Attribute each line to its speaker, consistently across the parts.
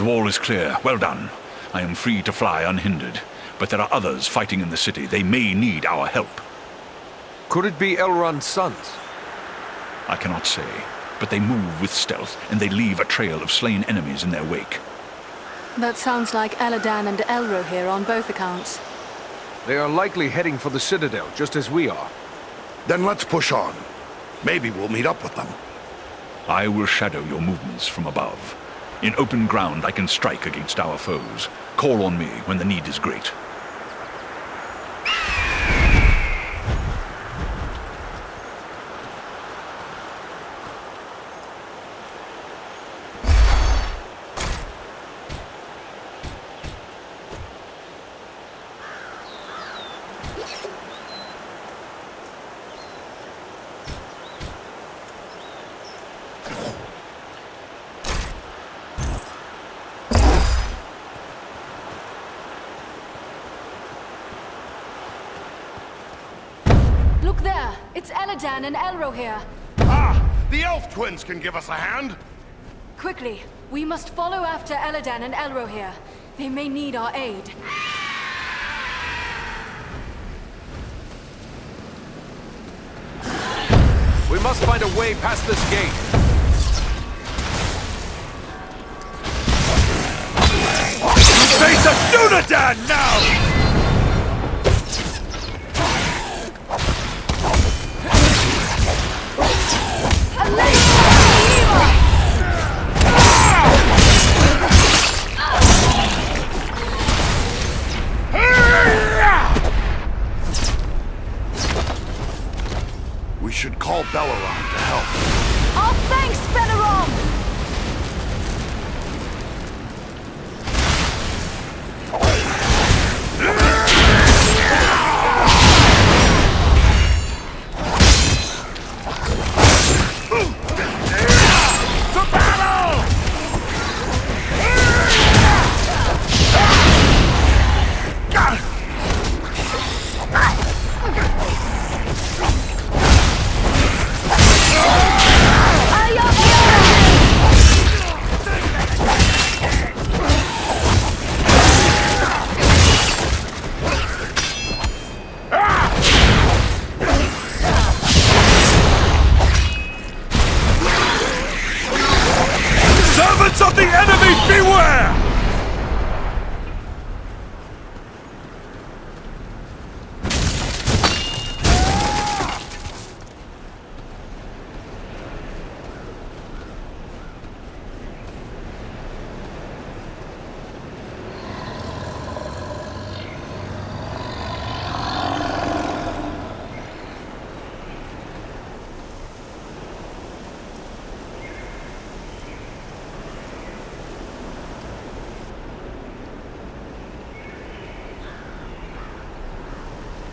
Speaker 1: The wall is clear. Well done. I am free to fly unhindered. But there are others fighting in the city. They may need our help.
Speaker 2: Could it be Elrond's sons?
Speaker 1: I cannot say. But they move with stealth, and they leave a trail of slain enemies in their wake.
Speaker 3: That sounds like Elladan and Elrohir on both accounts.
Speaker 2: They are likely heading for the Citadel, just as we are.
Speaker 4: Then let's push on. Maybe we'll meet up with them.
Speaker 1: I will shadow your movements from above. In open ground, I can strike against our foes. Call on me when the need is great.
Speaker 3: Look there! It's Elladan and Elrohir.
Speaker 4: Ah! The elf twins can give us a hand!
Speaker 3: Quickly, we must follow after Elladan and Elrohir. They may need our aid.
Speaker 2: We must find a way past this gate.
Speaker 1: Face a Dunadan now!
Speaker 4: We should call Beleram to help.
Speaker 3: Our thanks,
Speaker 1: Beleram! Of the enemy, beware!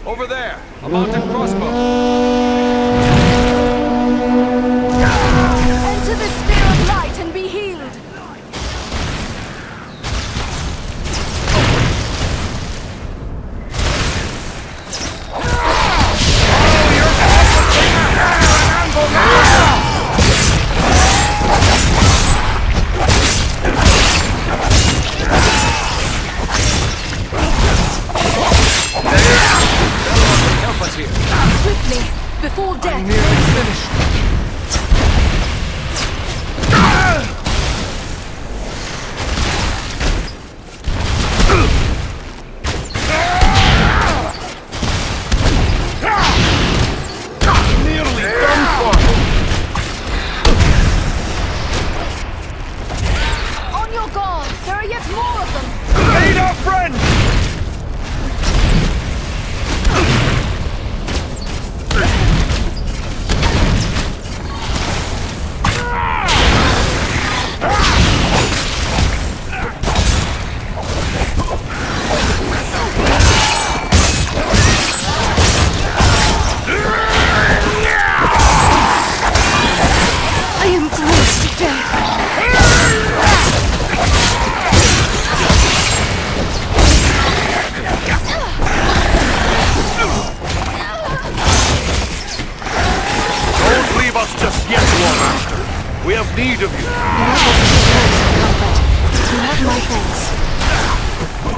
Speaker 2: Over there, a mounted crossbow. Us
Speaker 1: just yet, War Master. We have need of you.
Speaker 3: You have my thanks.